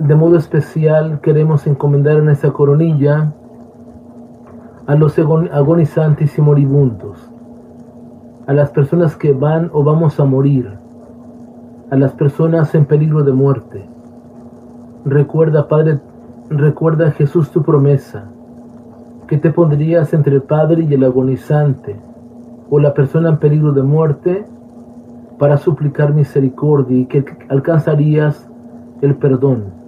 de modo especial queremos encomendar en esta coronilla a los agonizantes y moribundos, a las personas que van o vamos a morir, a las personas en peligro de muerte. Recuerda, Padre, recuerda Jesús tu promesa, que te pondrías entre el Padre y el agonizante, o la persona en peligro de muerte, para suplicar misericordia y que alcanzarías el perdón.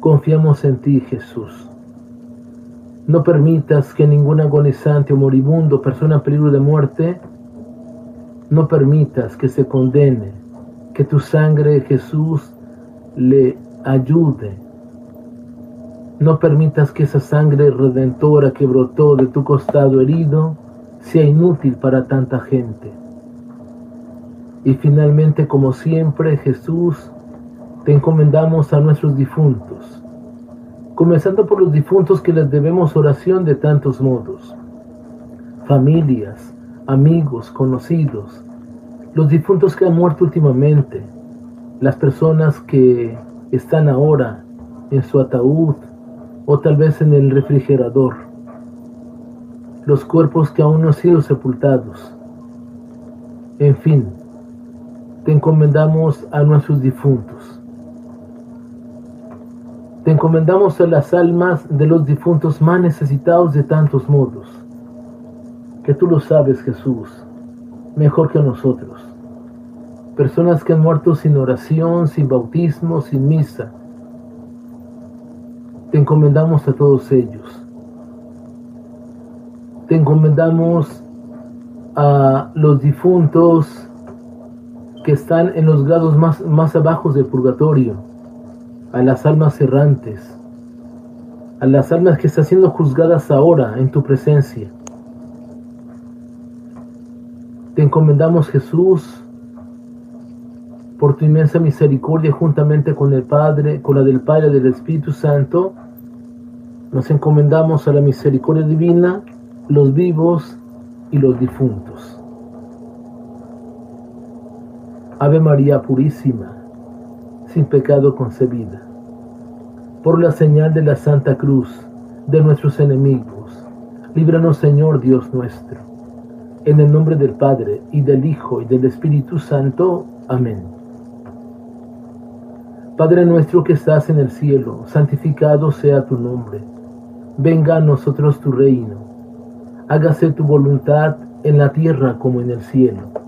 Confiamos en ti, Jesús. No permitas que ningún agonizante o moribundo, persona en peligro de muerte, no permitas que se condene, que tu sangre, Jesús, le ayude. No permitas que esa sangre redentora que brotó de tu costado herido sea inútil para tanta gente. Y finalmente, como siempre, Jesús, te encomendamos a nuestros difuntos, comenzando por los difuntos que les debemos oración de tantos modos, familias, amigos, conocidos, los difuntos que han muerto últimamente, las personas que están ahora en su ataúd o tal vez en el refrigerador, los cuerpos que aún no han sido sepultados, en fin, te encomendamos a nuestros difuntos. Te encomendamos a las almas de los difuntos más necesitados de tantos modos, que tú lo sabes Jesús, mejor que nosotros. Personas que han muerto sin oración, sin bautismo, sin misa. Te encomendamos a todos ellos. Te encomendamos a los difuntos que están en los grados más, más abajos del purgatorio, a las almas errantes, a las almas que están siendo juzgadas ahora en tu presencia. Te encomendamos Jesús por tu inmensa misericordia juntamente con el Padre, con la del Padre del Espíritu Santo, nos encomendamos a la misericordia divina, los vivos y los difuntos. Ave María Purísima, sin pecado concebida, por la señal de la Santa Cruz de nuestros enemigos, líbranos Señor Dios nuestro, en el nombre del Padre y del Hijo y del Espíritu Santo. Amén. Padre nuestro que estás en el cielo, santificado sea tu nombre. Venga a nosotros tu reino. Hágase tu voluntad en la tierra como en el cielo.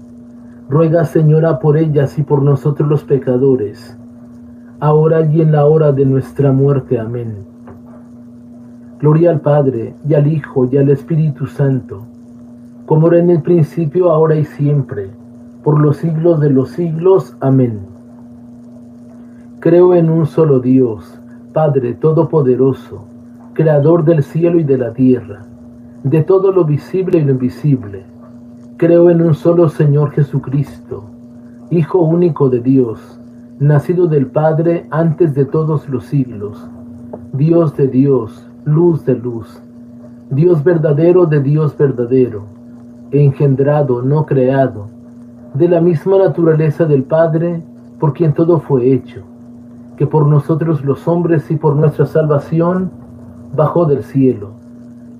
Ruega, Señora, por ellas y por nosotros los pecadores, ahora y en la hora de nuestra muerte. Amén. Gloria al Padre, y al Hijo, y al Espíritu Santo, como era en el principio, ahora y siempre, por los siglos de los siglos. Amén. Creo en un solo Dios, Padre Todopoderoso, Creador del cielo y de la tierra, de todo lo visible y lo invisible Creo en un solo Señor Jesucristo, Hijo único de Dios, nacido del Padre antes de todos los siglos, Dios de Dios, luz de luz, Dios verdadero de Dios verdadero, engendrado, no creado, de la misma naturaleza del Padre, por quien todo fue hecho, que por nosotros los hombres y por nuestra salvación bajó del cielo,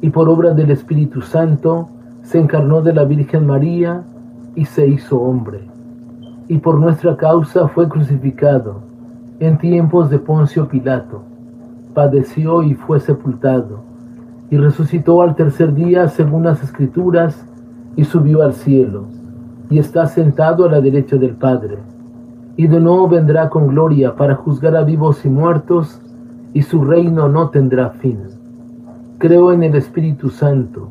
y por obra del Espíritu Santo, se encarnó de la Virgen María y se hizo hombre, y por nuestra causa fue crucificado en tiempos de Poncio Pilato, padeció y fue sepultado, y resucitó al tercer día según las escrituras, y subió al cielo, y está sentado a la derecha del Padre, y de nuevo vendrá con gloria para juzgar a vivos y muertos, y su reino no tendrá fin. Creo en el Espíritu Santo,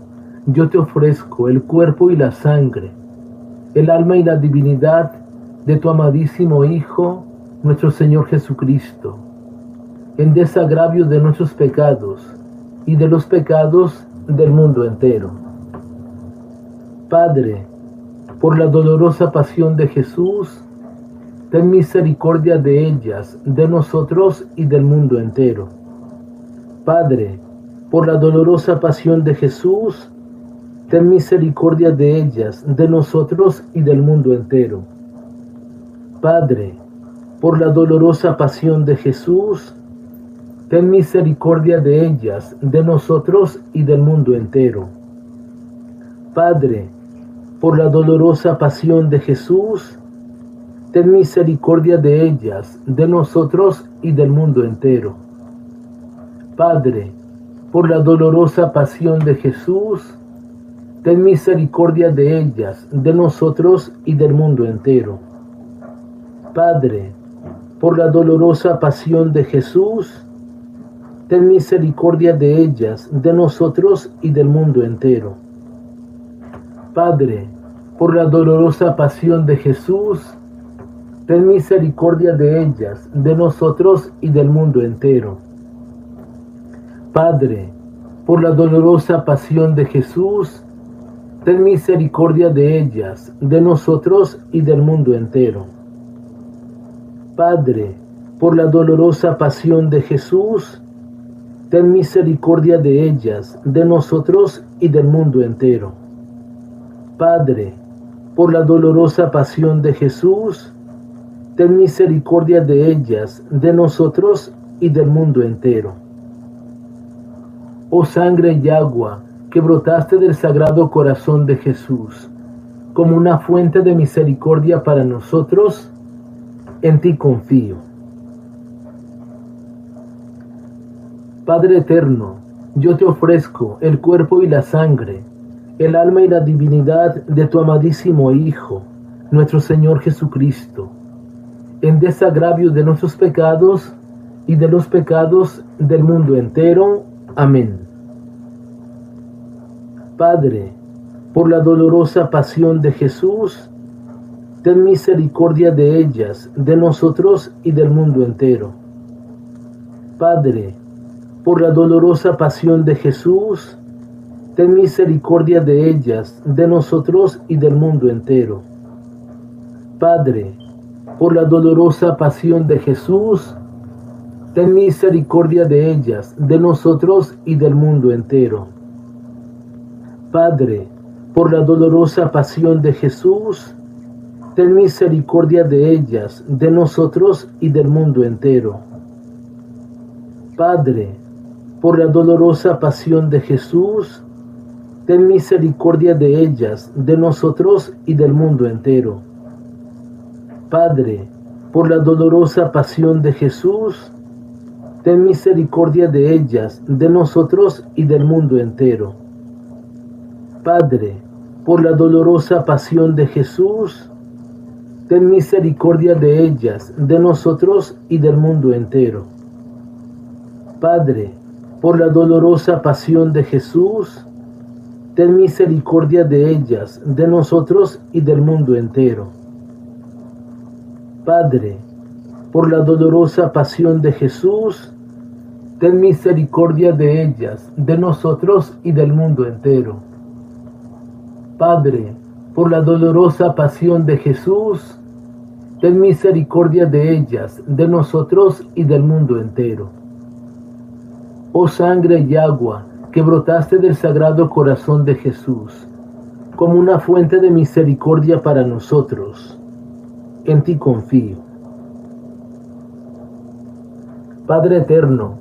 yo te ofrezco el cuerpo y la sangre, el alma y la divinidad de tu amadísimo Hijo, nuestro Señor Jesucristo, en desagravio de nuestros pecados y de los pecados del mundo entero. Padre, por la dolorosa pasión de Jesús, ten misericordia de ellas, de nosotros y del mundo entero. Padre, por la dolorosa pasión de Jesús, ten misericordia de ellas, de nosotros y del mundo entero. Padre, por la dolorosa pasión de Jesús, ten misericordia de ellas, de nosotros y del mundo entero. Padre, por la dolorosa pasión de Jesús, ten misericordia de ellas, de nosotros y del mundo entero. Padre, por la dolorosa pasión de Jesús, ten misericordia de ellas, de nosotros y del mundo entero. Padre, por la dolorosa pasión de Jesús, ten misericordia de ellas, de nosotros y del mundo entero. Padre, por la dolorosa pasión de Jesús, ten misericordia de ellas, de nosotros y del mundo entero. Padre, por la dolorosa pasión de Jesús, ten misericordia de ellas, de nosotros y del mundo entero. Padre, por la dolorosa pasión de Jesús, ten misericordia de ellas, de nosotros y del mundo entero. Padre, por la dolorosa pasión de Jesús, ten misericordia de ellas, de nosotros y del mundo entero. Oh sangre y agua que brotaste del sagrado corazón de Jesús, como una fuente de misericordia para nosotros, en ti confío. Padre eterno, yo te ofrezco el cuerpo y la sangre, el alma y la divinidad de tu amadísimo Hijo, nuestro Señor Jesucristo, en desagravio de nuestros pecados y de los pecados del mundo entero. Amén. Padre, por la dolorosa pasión de Jesús, ten misericordia de ellas, de nosotros y del mundo entero. Padre, por la dolorosa pasión de Jesús, ten misericordia de ellas, de nosotros y del mundo entero. Padre, por la dolorosa pasión de Jesús, ten misericordia de ellas, de nosotros y del mundo entero. Padre, por la dolorosa pasión de Jesús, ten misericordia de ellas, de nosotros y del mundo entero. Padre, por la dolorosa pasión de Jesús, ten misericordia de ellas, de nosotros y del mundo entero. Padre, por la dolorosa pasión de Jesús, ten misericordia de ellas, de nosotros y del mundo entero. Padre, por la dolorosa pasión de Jesús, ten misericordia de ellas, de nosotros y del mundo entero. Padre, por la dolorosa pasión de Jesús, ten misericordia de ellas, de nosotros y del mundo entero. Padre, por la dolorosa pasión de Jesús, ten misericordia de ellas, de nosotros y del mundo entero. Padre, por la dolorosa pasión de Jesús, ten misericordia de ellas, de nosotros y del mundo entero oh sangre y agua que brotaste del sagrado corazón de Jesús, como una fuente de misericordia para nosotros. En ti confío. Padre eterno,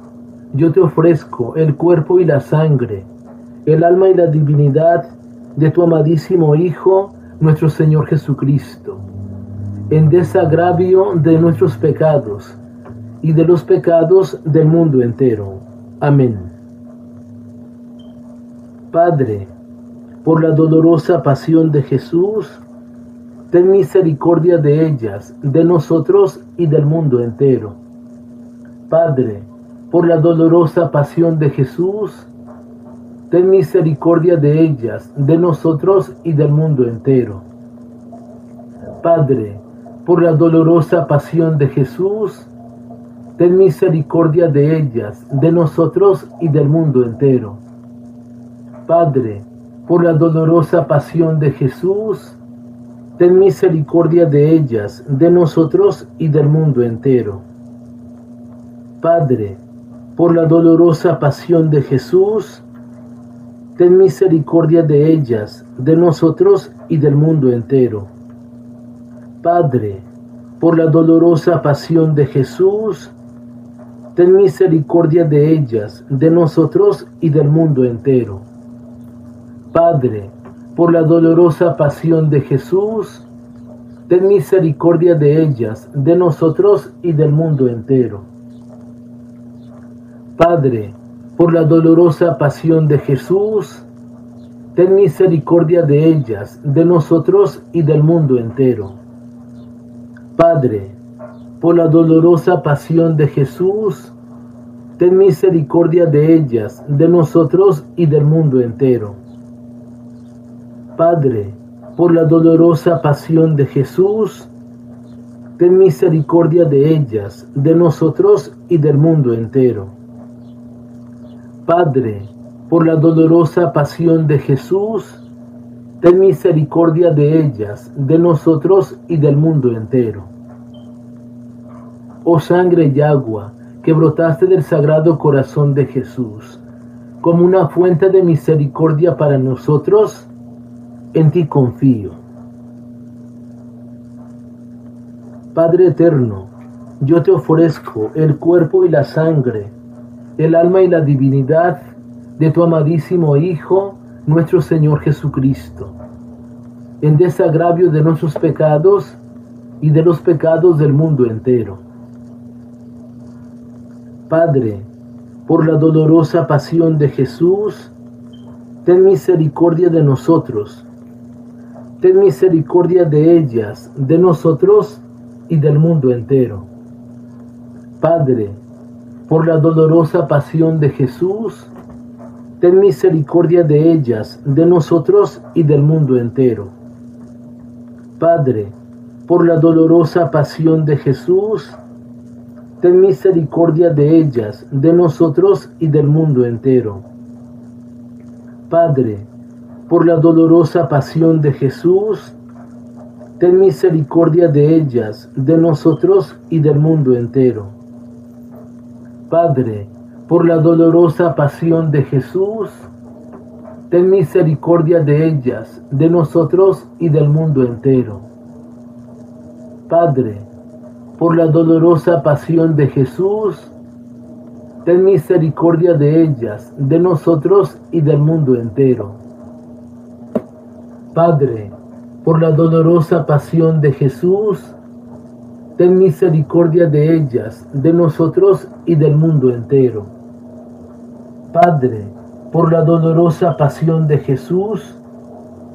yo te ofrezco el cuerpo y la sangre, el alma y la divinidad de tu amadísimo Hijo, nuestro Señor Jesucristo, en desagravio de nuestros pecados y de los pecados del mundo entero. Amén. Padre, por la dolorosa pasión de Jesús, ten misericordia de ellas, de nosotros y del mundo entero. Padre, por la dolorosa pasión de Jesús, ten misericordia de ellas, de nosotros y del mundo entero. Padre, por la dolorosa pasión de Jesús, ten misericordia de ellas, de nosotros y del mundo entero. Padre, por la dolorosa pasión de Jesús, ten misericordia de ellas, de nosotros y del mundo entero. Padre, por la dolorosa pasión de Jesús, ten misericordia de ellas, de nosotros y del mundo entero. Padre, por la dolorosa pasión de Jesús, ten misericordia de ellas, de nosotros y del mundo entero. Padre, por la dolorosa pasión de Jesús, ten misericordia de ellas, de nosotros y del mundo entero. Padre, por la dolorosa pasión de Jesús, ten misericordia de ellas, de nosotros y del mundo entero. Padre, por la dolorosa pasión de Jesús, ten misericordia de ellas, de nosotros y del mundo entero. Padre, por la dolorosa pasión de Jesús, ten misericordia de ellas, de nosotros y del mundo entero. Padre, por la dolorosa pasión de Jesús, ten misericordia de ellas, de nosotros y del mundo entero. Oh sangre y agua que brotaste del sagrado corazón de Jesús, como una fuente de misericordia para nosotros, en ti confío. Padre eterno, yo te ofrezco el cuerpo y la sangre, el alma y la divinidad de tu amadísimo Hijo, nuestro Señor Jesucristo, en desagravio de nuestros pecados y de los pecados del mundo entero. Padre, por la dolorosa pasión de Jesús, ten misericordia de nosotros, ten misericordia de ellas, de nosotros y del mundo entero. Padre, por la dolorosa pasión de Jesús, ten misericordia de ellas, de nosotros y del mundo entero. Padre, por la dolorosa pasión de Jesús, ten misericordia de ellas, de nosotros y del mundo entero. Padre, por la dolorosa pasión de Jesús, ten misericordia de ellas, de nosotros y del mundo entero. Padre, por la dolorosa pasión de Jesús, ten misericordia de ellas, de nosotros y del mundo entero. Padre, por la dolorosa pasión de Jesús, ten misericordia de ellas, de nosotros y del mundo entero. Padre, por la dolorosa pasión de Jesús, ten misericordia de ellas, de nosotros y del mundo entero. Padre, por la dolorosa pasión de Jesús,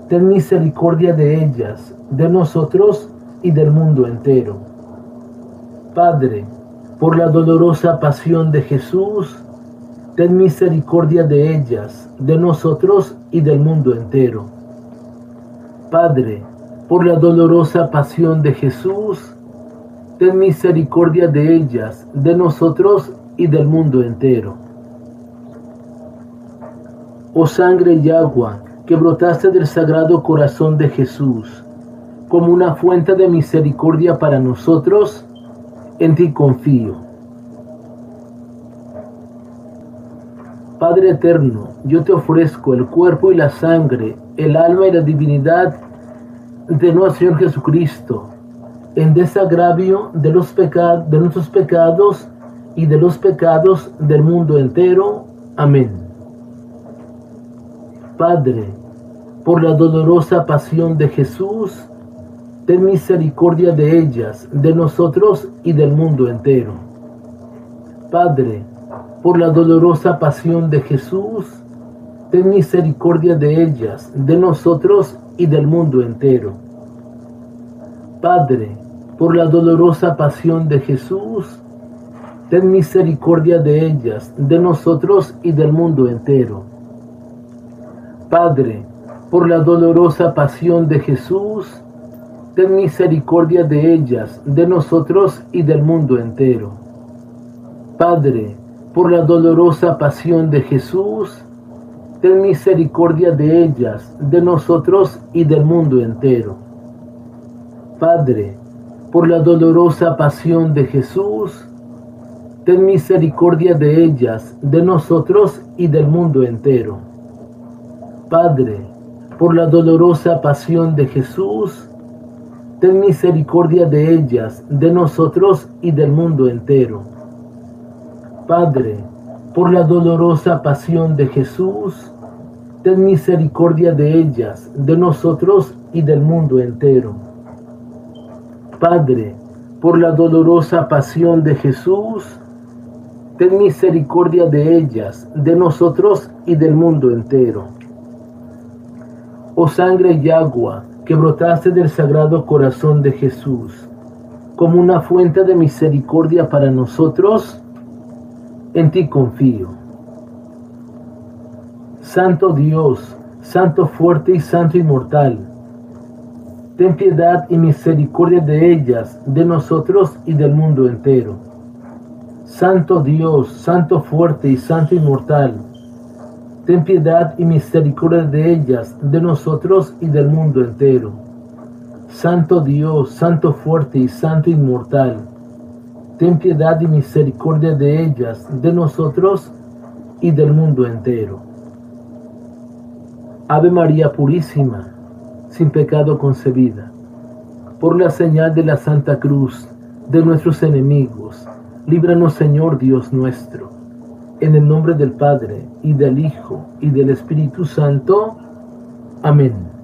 ten misericordia de ellas, de nosotros y del mundo entero. Padre, por la dolorosa pasión de Jesús, ten misericordia de ellas, de nosotros y del mundo entero. Padre, por la dolorosa pasión de Jesús, ten misericordia de ellas, de nosotros y del mundo entero oh sangre y agua, que brotaste del sagrado corazón de Jesús, como una fuente de misericordia para nosotros, en ti confío. Padre eterno, yo te ofrezco el cuerpo y la sangre, el alma y la divinidad de nuestro Señor Jesucristo, en desagravio de, los de nuestros pecados y de los pecados del mundo entero. Amén. Padre, por la dolorosa pasión de Jesús, ten misericordia de ellas, de nosotros y del mundo entero. Padre, por la dolorosa pasión de Jesús, ten misericordia de ellas, de nosotros y del mundo entero. Padre, por la dolorosa pasión de Jesús, ten misericordia de ellas, de nosotros y del mundo entero. Padre, por la dolorosa pasión de Jesús, ten misericordia de ellas, de nosotros y del mundo entero. Padre, por la dolorosa pasión de Jesús, ten misericordia de ellas, de nosotros y del mundo entero. Padre, por la dolorosa pasión de Jesús, ten misericordia de ellas, de nosotros y del mundo entero. Padre, por la dolorosa pasión de Jesús, ten misericordia de ellas, de nosotros y del mundo entero. Padre, por la dolorosa pasión de Jesús, ten misericordia de ellas, de nosotros y del mundo entero. Padre, por la dolorosa pasión de Jesús, ten misericordia de ellas, de nosotros y del mundo entero. Oh sangre y agua, que brotaste del sagrado corazón de Jesús, como una fuente de misericordia para nosotros, en ti confío. Santo Dios, Santo fuerte y Santo inmortal, ten piedad y misericordia de ellas, de nosotros y del mundo entero. Santo Dios, Santo fuerte y Santo inmortal, ten piedad y misericordia de ellas, de nosotros y del mundo entero. Santo Dios, Santo fuerte y Santo inmortal, ten piedad y misericordia de ellas, de nosotros y del mundo entero. Ave María Purísima, sin pecado concebida, por la señal de la Santa Cruz de nuestros enemigos, líbranos Señor Dios nuestro en el nombre del Padre, y del Hijo, y del Espíritu Santo. Amén.